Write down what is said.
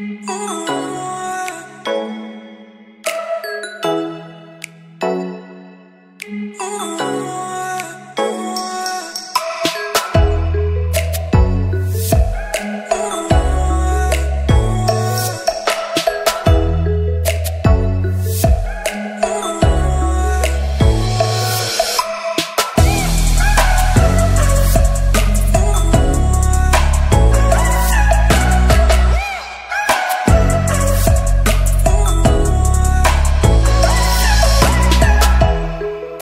Ooh.